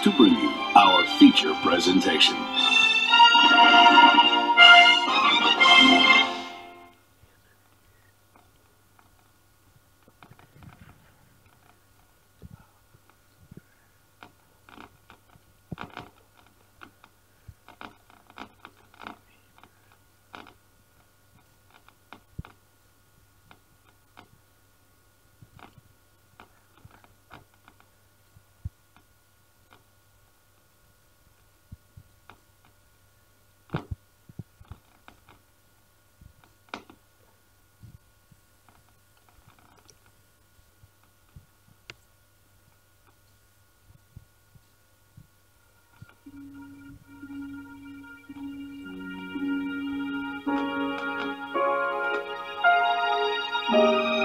to bring you our feature presentation. Música